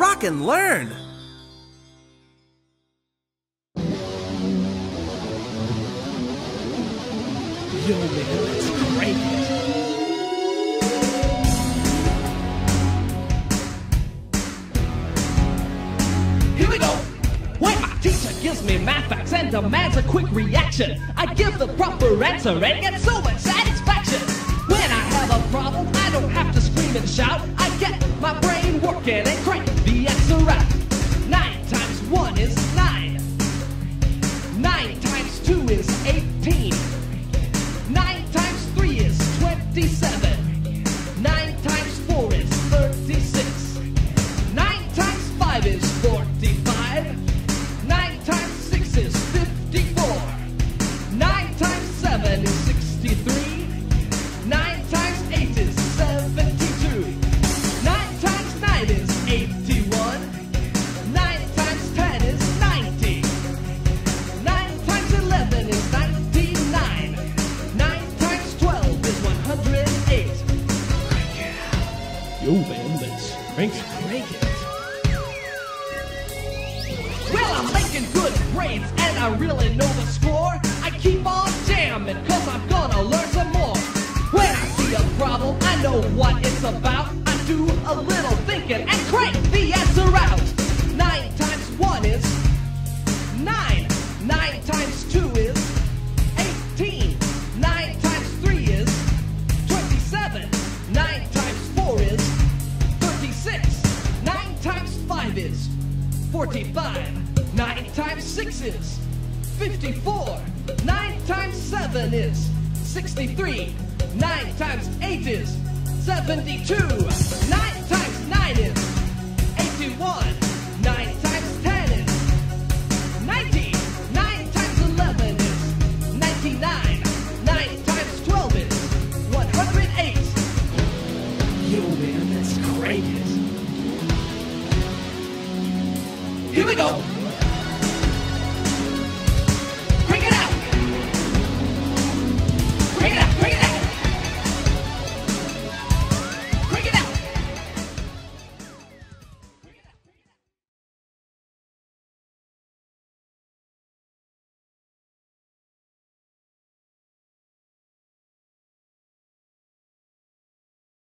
Rock 'N Learn. Yo, man, go. When my teacher gives me math facts and demands a quick reaction, I give the proper answer and get so much satisfaction. When I have a problem, I don't have to scream and shout. I get my brain working and crank the answer out. Nine times one is Yo, man, let's crank, crank it. Well, I'm making good grades and I really know the score. I keep on jamming cause I'm gonna learn some more. When I see a problem, I know what it's about. I do a little thinking and crank 45. 9 times 6 is 54. 9 times 7 is 63. 9 times 8 is 72. 9 Here we go.